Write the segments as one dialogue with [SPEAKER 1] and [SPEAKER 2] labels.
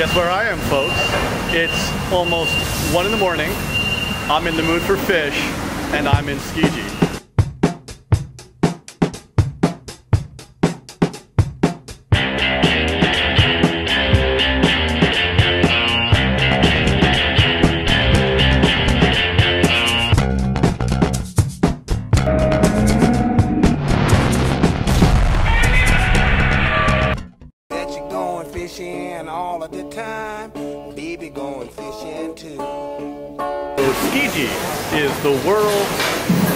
[SPEAKER 1] Guess where I am, folks? It's almost 1 in the morning. I'm in the mood for fish, and I'm in Tsukiji.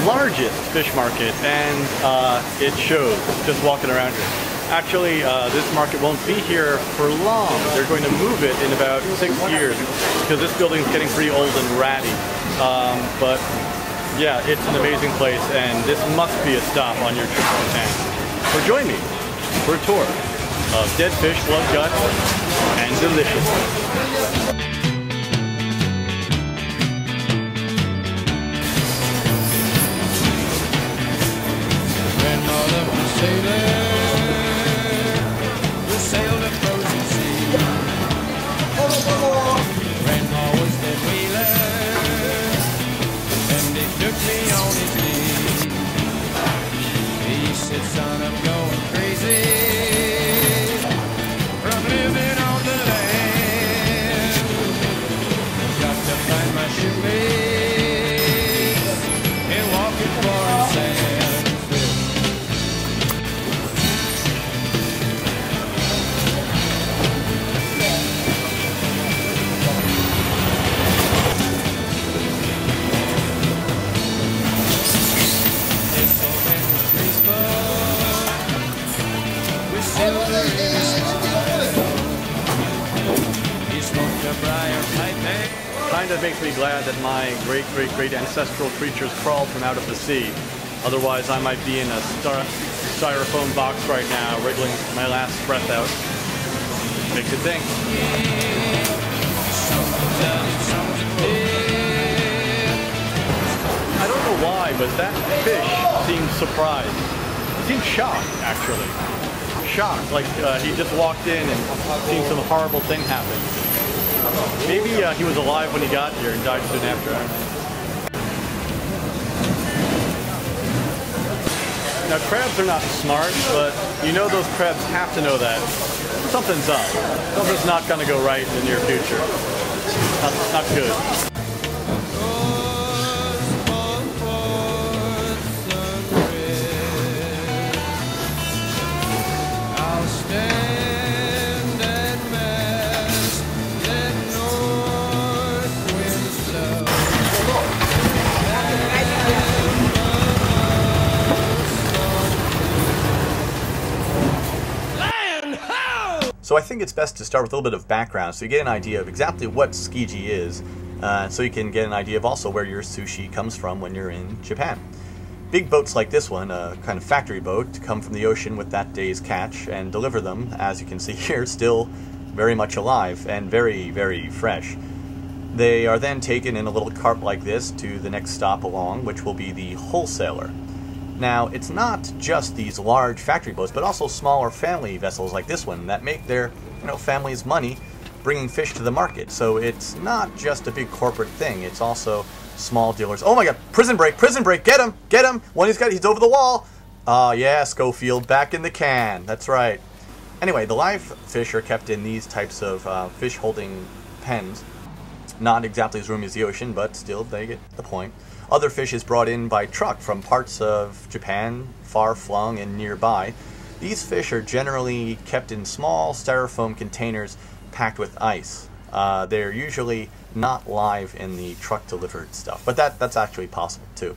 [SPEAKER 1] Largest fish market, and uh, it shows just walking around here. Actually, uh, this market won't be here for long. They're going to move it in about six years because this building's getting pretty old and ratty. Um, but yeah, it's an amazing place, and this must be a stop on your trip to Japan. So join me for a tour of dead fish, blood guts, and delicious.
[SPEAKER 2] Grandmother
[SPEAKER 1] of makes me glad that my great, great, great ancestral creatures crawled from out of the sea. Otherwise, I might be in a star- styrofoam box right now, wriggling my last breath out. Makes you think. I don't know why, but that fish seemed surprised. He seemed shocked, actually. Shocked, like uh, he just walked in and seen some horrible thing happen. Maybe uh, he was alive when he got here and died soon after. Now crabs are not smart, but you know those crabs have to know that something's up. Something's not going to go right in the near future. Not, not good.
[SPEAKER 3] So I think it's best to start with a little bit of background so you get an idea of exactly what Tsukiji is, uh, so you can get an idea of also where your sushi comes from when you're in Japan. Big boats like this one, a kind of factory boat, come from the ocean with that day's catch and deliver them, as you can see here, still very much alive and very, very fresh. They are then taken in a little cart like this to the next stop along, which will be the wholesaler. Now, it's not just these large factory boats, but also smaller family vessels like this one that make their, you know, families money bringing fish to the market. So it's not just a big corporate thing. It's also small dealers. Oh my God! Prison break! Prison break! Get him! Get him! One he's got. He's over the wall. Ah, yeah, Scofield, back in the can. That's right. Anyway, the live fish are kept in these types of uh, fish holding pens. Not exactly as roomy as the ocean, but still, they get the point. Other fish is brought in by truck from parts of Japan, far flung and nearby. These fish are generally kept in small styrofoam containers packed with ice. Uh, they're usually not live in the truck delivered stuff, but that, that's actually possible too.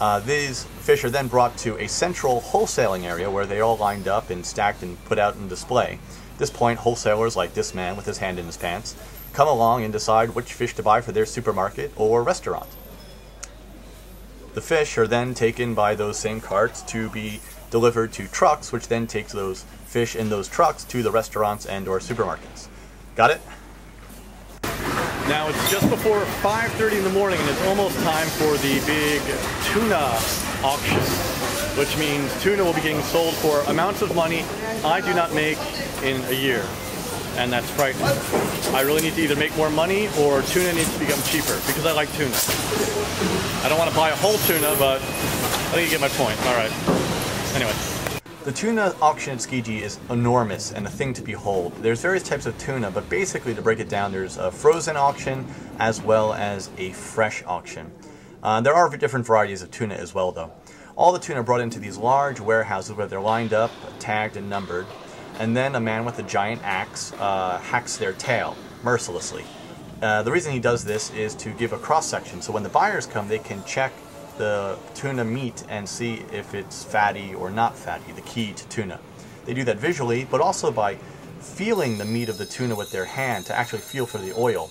[SPEAKER 3] Uh, these fish are then brought to a central wholesaling area where they're all lined up and stacked and put out in display. At this point, wholesalers like this man with his hand in his pants come along and decide which fish to buy for their supermarket or restaurant. The fish are then taken by those same carts to be delivered to trucks, which then takes those fish in those trucks to the restaurants and or supermarkets. Got it?
[SPEAKER 1] Now it's just before 5.30 in the morning and it's almost time for the big tuna auction, which means tuna will be getting sold for amounts of money I do not make in a year. And that's frightening. I really need to either make more money or tuna needs to become cheaper because I like tuna. I don't want to buy a whole tuna, but I think you get my point. All right. Anyway.
[SPEAKER 3] The tuna auction at Tsukiji is enormous and a thing to behold. There's various types of tuna, but basically to break it down, there's a frozen auction as well as a fresh auction. Uh, there are different varieties of tuna as well, though. All the tuna brought into these large warehouses where they're lined up, tagged, and numbered, and then a man with a giant axe uh, hacks their tail mercilessly. Uh, the reason he does this is to give a cross section, so when the buyers come, they can check the tuna meat and see if it's fatty or not fatty, the key to tuna. They do that visually, but also by feeling the meat of the tuna with their hand to actually feel for the oil.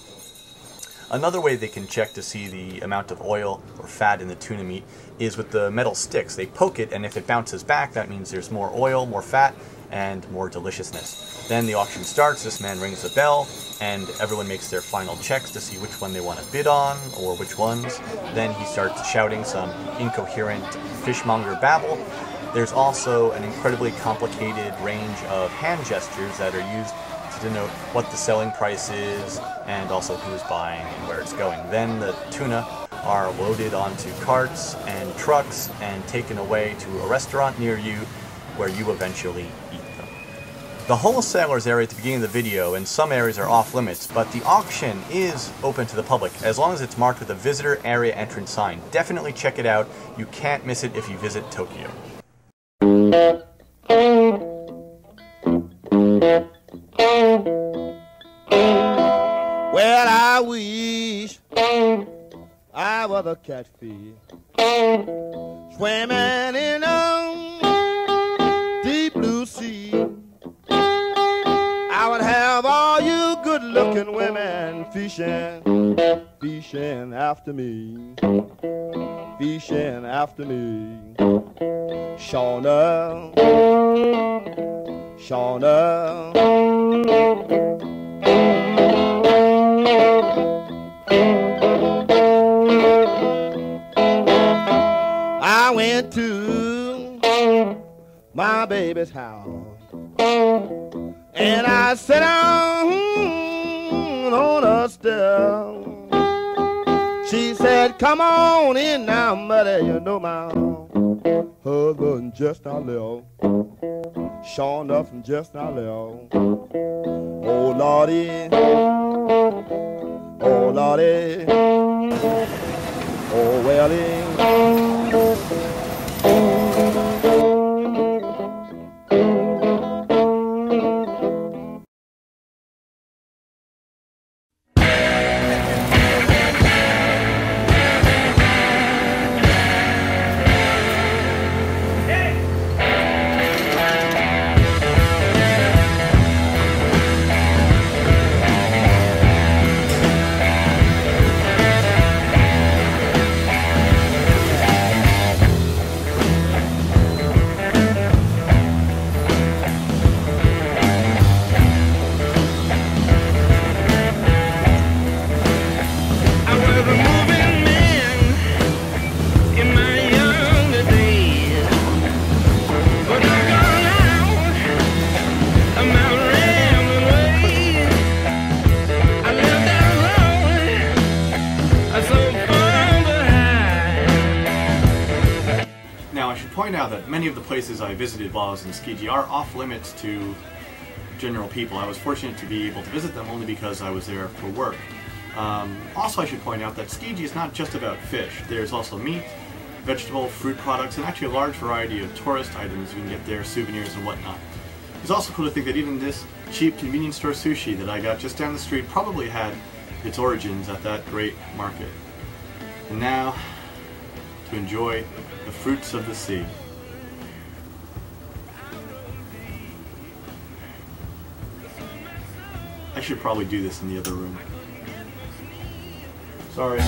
[SPEAKER 3] Another way they can check to see the amount of oil or fat in the tuna meat is with the metal sticks. They poke it, and if it bounces back, that means there's more oil, more fat, and more deliciousness. Then the auction starts, this man rings a bell, and everyone makes their final checks to see which one they want to bid on, or which ones. Then he starts shouting some incoherent fishmonger babble. There's also an incredibly complicated range of hand gestures that are used to denote what the selling price is and also who's buying and where it's going. Then the tuna are loaded onto carts and trucks and taken away to a restaurant near you where you eventually. The wholesalers area at the beginning of the video and some areas are off limits, but the auction is open to the public as long as it's marked with a visitor area entrance sign. Definitely check it out. You can't miss it if you visit Tokyo.
[SPEAKER 2] Well, I wish I was a catfish swimming fishing, fishing after me, fishing after me. Shauna, Shauna. I went to my baby's house and I down step. She said, Come on in now, mother. You know my husband just now left. Sure enough, just now left. Oh, Lordy. Oh, Lordy. Oh, Welly.
[SPEAKER 4] That
[SPEAKER 1] many of the places I visited while I was in Tsukiji are off limits to general people. I was fortunate to be able to visit them only because I was there for work. Um, also, I should point out that Tsukiji is not just about fish. There's also meat, vegetable, fruit products, and actually a large variety of tourist items you can get there, souvenirs and whatnot. It's also cool to think that even this cheap convenience store sushi that I got just down the street probably had its origins at that great market. And now, to enjoy the fruits of the sea. Should probably do this in the other room. Sorry.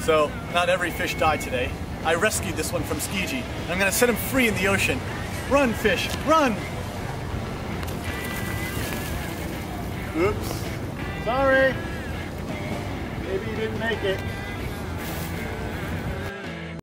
[SPEAKER 1] So, not every fish died today. I rescued this one from and I'm gonna set him free in the ocean. Run, fish, run! Oops. Sorry. Maybe you didn't make it.